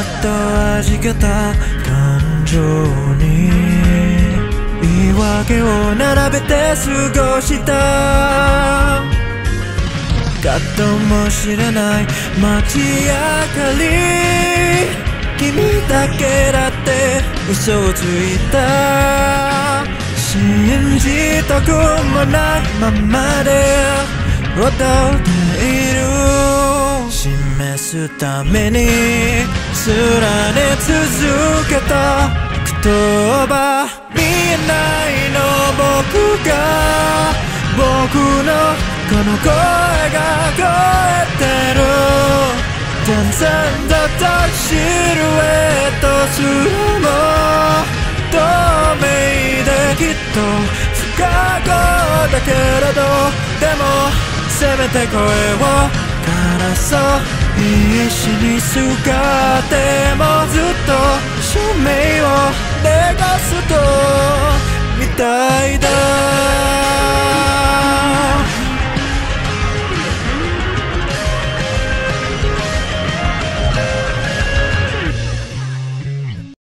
っと味気た感情に言い訳を並べて過ごした。かとも知らない街明かり。君だけだって嘘をついた。信じたくもないままで。踊っている示すために連ね続けた言葉見えないの僕が僕のこの声が超えてる。全然だったシルエットすらも。透明できっと。不可抗だけれど。でもせめて声をからそう。必死にすがってもずっと署名を流すとみたいだ。